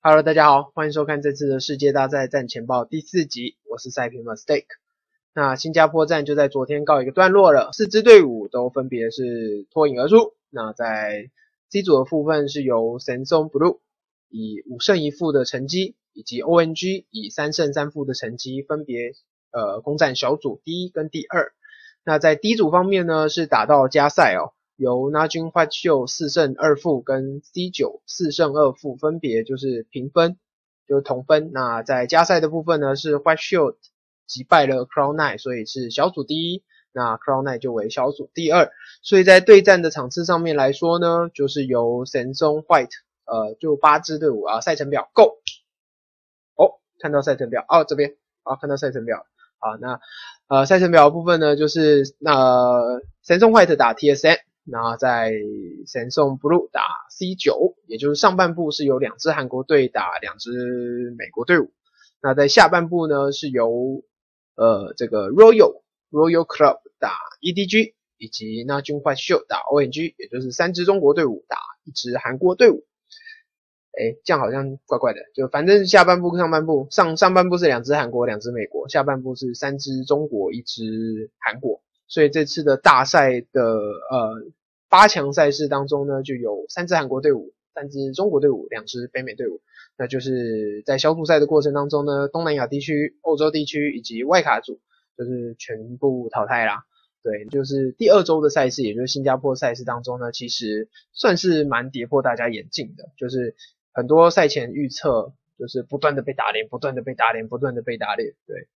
Hello，大家好，欢迎收看这次的世界大赛战前报第四集，我是赛平 Mistake。那新加坡站就在昨天告一个段落了，四支队伍都分别是脱颖而出。那在 C 组的部分是由 Samsung Blue 以五胜一负的成绩，以及 ONG 以三胜三负的成绩，分别呃攻占小组第一跟第二。那在 D 组方面呢，是打到加赛哦。由 Najin White Show 四胜二负跟 C 九四胜二负分别就是平分，就是同分。那在加赛的部分呢，是 White Show 击败了 Crown Nine，所以是小组第一。那 Crown Nine 就为小组第二。所以在对战的场次上面来说呢，就是由神宗 White，呃，就八支队伍啊，赛程表 Go。哦，看到赛程表哦，这边啊，看到赛程表。好，那呃，赛程表部分呢，就是那神宗 White 打 TSM。那在神送 Blue 打 C 九，也就是上半部是由两支韩国队打两支美国队伍。那在下半部呢，是由呃这个 Royal Royal Club 打 EDG，以及那 j u n h Show 打 ONG，也就是三支中国队伍打一支韩国队伍。哎，这样好像怪怪的。就反正下半部跟上半部，上上半部是两支韩国，两支美国；下半部是三支中国，一支韩国。所以这次的大赛的呃。八强赛事当中呢，就有三支韩国队伍、三支中国队伍、两支北美队伍。那就是在小组赛的过程当中呢，东南亚地区、欧洲地区以及外卡组就是全部淘汰啦。对，就是第二周的赛事，也就是新加坡赛事当中呢，其实算是蛮跌破大家眼镜的，就是很多赛前预测就是不断的被打脸，不断的被打脸，不断的被打脸。对，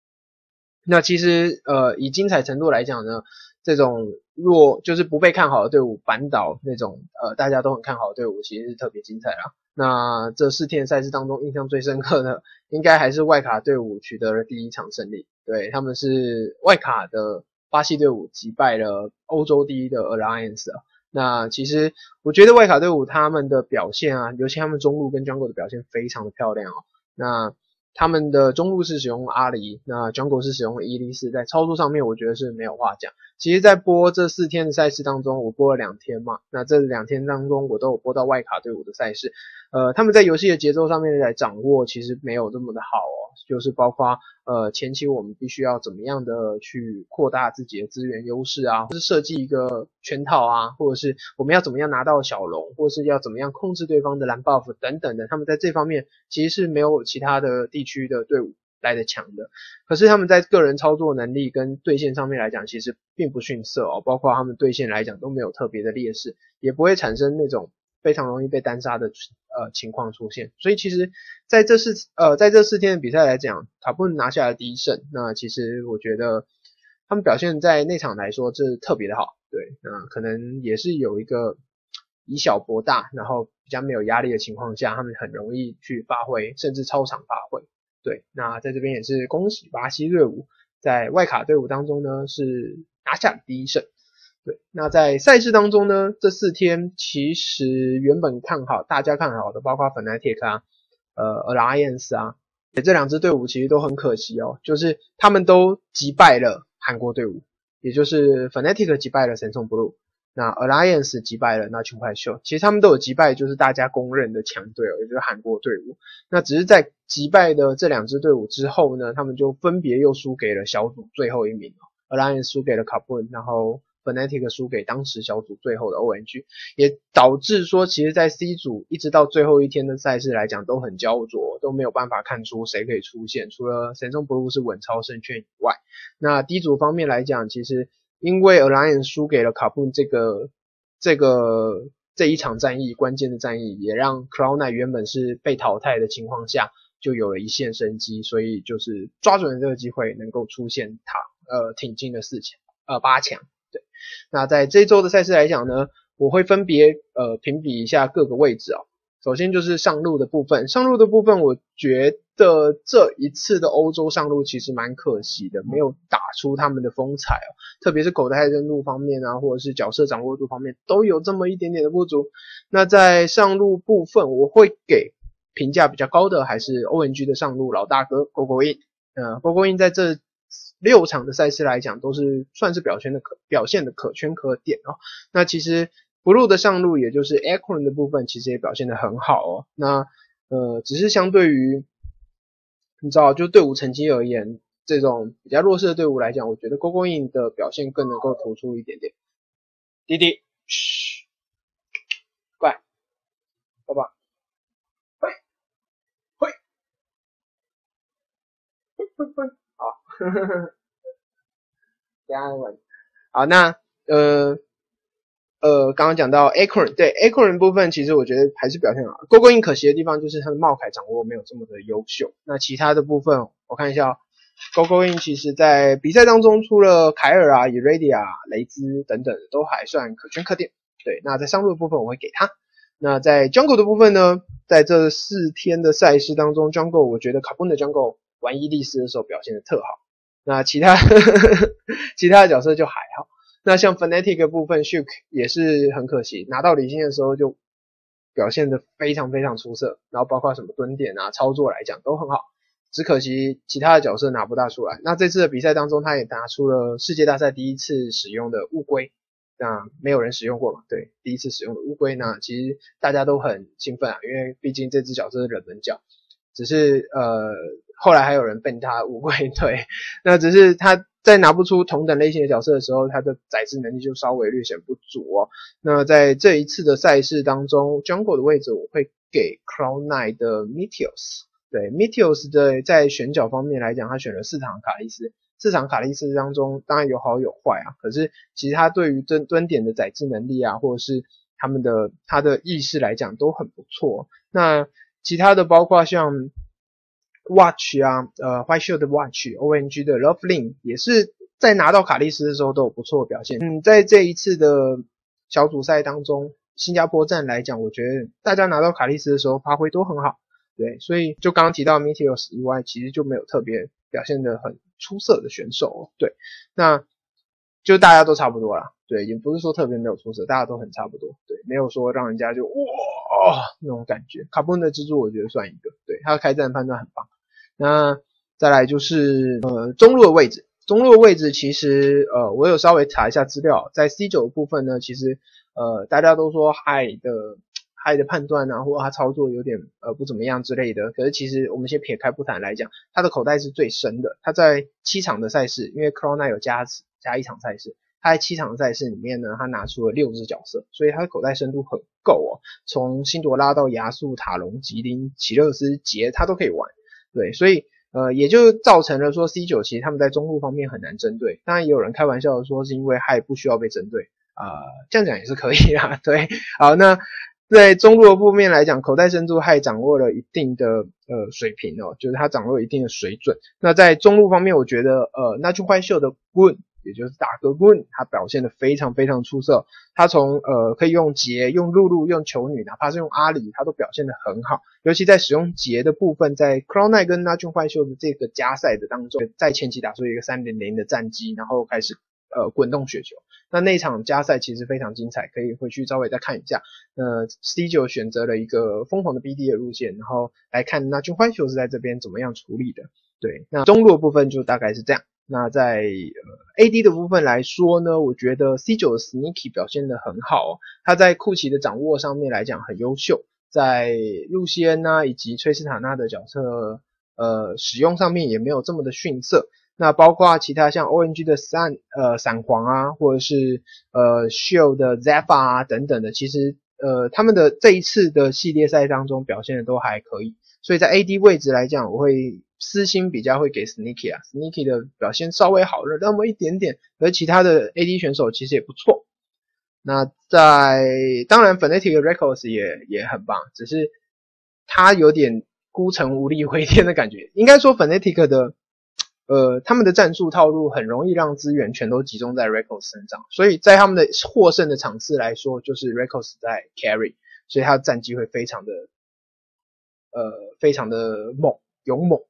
那其实呃以精彩程度来讲呢。这种弱就是不被看好的队伍扳倒那种呃大家都很看好的队伍，其实是特别精彩啦。那这四天赛事当中，印象最深刻的应该还是外卡队伍取得了第一场胜利。对他们是外卡的巴西队伍击败了欧洲第一的 Alliance 啊。那其实我觉得外卡队伍他们的表现啊，尤其他们中路跟 Jungle 的表现非常的漂亮哦。那他们的中路是使用阿里，那 Jungle 是使用伊利斯，在操作上面我觉得是没有话讲。其实，在播这四天的赛事当中，我播了两天嘛，那这两天当中我都有播到外卡队伍的赛事，呃，他们在游戏的节奏上面来掌握，其实没有这么的好哦。就是包括呃前期我们必须要怎么样的去扩大自己的资源优势啊，或是设计一个圈套啊，或者是我们要怎么样拿到小龙，或是要怎么样控制对方的蓝 buff 等等的，他们在这方面其实是没有其他的地区的队伍来的强的。可是他们在个人操作能力跟对线上面来讲，其实并不逊色哦，包括他们对线来讲都没有特别的劣势，也不会产生那种。非常容易被单杀的呃情况出现，所以其实在这四呃在这四天的比赛来讲，卡布拿下了第一胜，那其实我觉得他们表现在那场来说这特别的好，对，那可能也是有一个以小博大，然后比较没有压力的情况下，他们很容易去发挥，甚至超常发挥，对，那在这边也是恭喜巴西队伍在外卡队伍当中呢是拿下第一胜。对，那在赛事当中呢，这四天其实原本看好，大家看好的，包括 Fnatic 啊，呃，Alliance 啊，这两支队伍其实都很可惜哦，就是他们都击败了韩国队伍，也就是 Fnatic 击败了神送 Blue，那 Alliance 击败了那琼派秀，其实他们都有击败，就是大家公认的强队哦，也就是韩国队伍。那只是在击败的这两支队伍之后呢，他们就分别又输给了小组最后一名哦，Alliance 输给了卡布恩，然后。Fnatic 输给当时小组最后的 ONG，也导致说，其实，在 C 组一直到最后一天的赛事来讲都很焦灼，都没有办法看出谁可以出现。除了神圣 Blue 是稳超胜券以外，那 D 组方面来讲，其实因为 Aline 输给了卡布这个这个这一场战役关键的战役，也让 Cloud9 原本是被淘汰的情况下，就有了一线生机，所以就是抓准了这个机会，能够出现他呃挺进的四强呃八强。那在这周的赛事来讲呢，我会分别呃评比一下各个位置啊。首先就是上路的部分，上路的部分，我觉得这一次的欧洲上路其实蛮可惜的，没有打出他们的风采哦。特别是口袋扔路方面啊，或者是角色掌握度方面，都有这么一点点的不足。那在上路部分，我会给评价比较高的还是 ONG 的上路老大哥 GoGoIn，呃，GoGoIn 在这。六场的赛事来讲，都是算是表现的可表现的可圈可点哦。那其实 Blue 的上路，也就是 Acorn 的部分，其实也表现的很好哦。那呃，只是相对于你知道，就队伍成绩而言，这种比较弱势的队伍来讲，我觉得 GoGo In 的表现更能够突出一点点。滴滴，嘘，乖，好吧，会，会，会会会，等下问，好，那呃。呃，刚刚讲到 Acorn，对 Acorn 部分，其实我觉得还是表现好。GoGo In 可惜的地方就是它的帽凯掌握没有这么的优秀。那其他的部分，我看一下，GoGo In 其实在比赛当中，除了凯尔啊、Iradia、雷兹等等，都还算可圈可点。对，那在上路的部分我会给他。那在 Jungle 的部分呢，在这四天的赛事当中，Jungle 我觉得卡布的 Jungle 玩伊利斯的时候表现的特好。那其他 其他的角色就还好。那像 Fnatic 部分，Shuk 也是很可惜，拿到李信的时候就表现的非常非常出色，然后包括什么蹲点啊、操作来讲都很好，只可惜其他的角色拿不大出来。那这次的比赛当中，他也拿出了世界大赛第一次使用的乌龟，那没有人使用过嘛？对，第一次使用的乌龟，那其实大家都很兴奋啊，因为毕竟这只角色是冷门角，只是呃后来还有人笨他乌龟，对，那只是他。在拿不出同等类型的角色的时候，他的载制能力就稍微略显不足哦。那在这一次的赛事当中，Jungle 的位置我会给 Cloud9 的 Meteos。对 Meteos 的在选角方面来讲，他选了四场卡利斯。四场卡利斯当中，当然有好有坏啊。可是其实他对于蹲蹲点的载制能力啊，或者是他们的他的意识来讲都很不错。那其他的包括像。Watch 啊，呃，White Shield Watch，ONG 的 Lovelin 也是在拿到卡利斯的时候都有不错的表现。嗯，在这一次的小组赛当中，新加坡站来讲，我觉得大家拿到卡利斯的时候发挥都很好。对，所以就刚刚提到 Meteos 以外，其实就没有特别表现的很出色的选手。对，那就大家都差不多啦。对，也不是说特别没有出色，大家都很差不多。对，没有说让人家就哇那种感觉。卡布恩的蜘蛛我觉得算一个，对他的开战判断很棒。那再来就是呃中路的位置，中路的位置其实呃我有稍微查一下资料，在 C 九部分呢，其实呃大家都说海的海的判断啊，或他操作有点呃不怎么样之类的。可是其实我们先撇开不谈来讲，他的口袋是最深的。他在七场的赛事，因为 c r o n a 有加加一场赛事，他在七场赛事里面呢，他拿出了六只角色，所以他的口袋深度很够哦。从辛朵拉到亚素、塔隆、吉林、奇勒斯、杰，他都可以玩。对，所以呃，也就造成了说 C 九其实他们在中路方面很难针对。当然也有人开玩笑说，是因为害不需要被针对啊，这样讲也是可以啊。对，好，那在中路的布面来讲，口袋深度害掌握了一定的呃水平哦，就是他掌握一定的水准。那在中路方面，我觉得呃，那就坏秀的 Good。也就是打个棍，他表现的非常非常出色。他从呃可以用杰、用露露、用球女，哪怕是用阿里，他都表现的很好。尤其在使用杰的部分，在 Crown 奈跟那俊坏秀的这个加赛的当中，在前期打出一个三点零的战绩，然后开始呃滚动雪球。那那场加赛其实非常精彩，可以回去稍微再看一下。那 C 九选择了一个疯狂的 BD 的路线，然后来看那俊坏秀是在这边怎么样处理的。对，那中路部分就大概是这样。那在呃 AD 的部分来说呢，我觉得 C 九的 Sneaky 表现的很好，他在库奇的掌握上面来讲很优秀，在露西恩呐以及崔斯塔纳的角色呃使用上面也没有这么的逊色。那包括其他像 ONG 的闪呃闪黄啊，或者是呃 Shield 的 Zephyr 啊等等的，其实呃他们的这一次的系列赛当中表现的都还可以。所以在 AD 位置来讲，我会。私心比较会给 Sneaky 啊，Sneaky 的表现稍微好了那么一点点，而其他的 AD 选手其实也不错。那在当然 Fnatic Records 也也很棒，只是他有点孤城无力回天的感觉。应该说 Fnatic 的呃他们的战术套路很容易让资源全都集中在 Records 身上，所以在他们的获胜的场次来说，就是 Records 在 carry，所以他的战绩会非常的呃非常的猛。勇猛，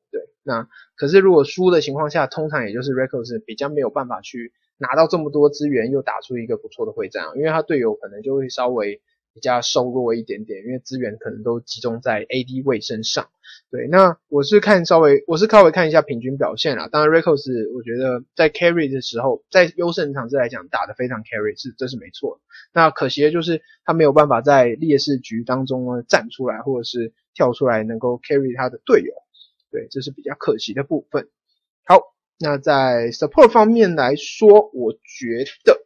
那可是如果输的情况下，通常也就是 racos 比较没有办法去拿到这么多资源，又打出一个不错的会战啊，因为他队友可能就会稍微比较瘦弱一点点，因为资源可能都集中在 AD 位身上。对，那我是看稍微，我是稍微看一下平均表现啦。当然 racos 我觉得在 Carry 的时候，在优胜场次来讲打得非常 Carry，是这是没错。那可惜的就是他没有办法在劣势局当中呢站出来，或者是。跳出来能够 carry 他的队友，对，这是比较可惜的部分。好，那在 support 方面来说，我觉得，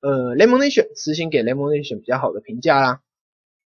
呃，Lemonation 私心给 Lemonation 比较好的评价啦。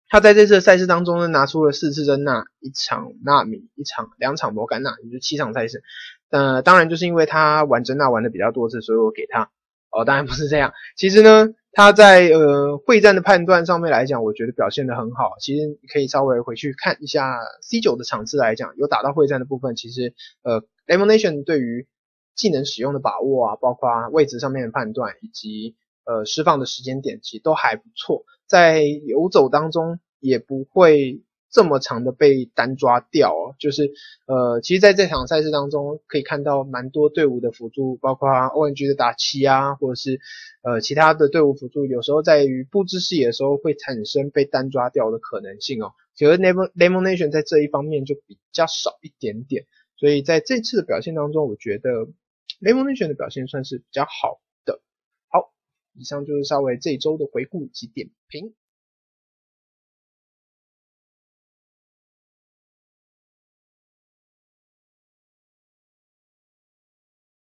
他在这次赛事当中呢，拿出了四次真纳，一场纳米，一场两场摩甘纳，也就七场赛事。呃，当然就是因为他玩真纳玩的比较多次，所以我给他。哦，当然不是这样。其实呢，他在呃会战的判断上面来讲，我觉得表现的很好。其实可以稍微回去看一下 C 九的场次来讲，有打到会战的部分，其实呃 Lemonation 对于技能使用的把握啊，包括位置上面的判断，以及呃释放的时间点，其实都还不错。在游走当中也不会。这么长的被单抓掉，哦就是呃，其实在这场赛事当中可以看到蛮多队伍的辅助，包括 ONG 的打七啊，或者是呃其他的队伍辅助，有时候在于布置视野的时候会产生被单抓掉的可能性哦。其实 Lemon Lemon Nation 在这一方面就比较少一点点，所以在这次的表现当中，我觉得 Lemon Nation 的表现算是比较好的。好，以上就是稍微这一周的回顾及点评。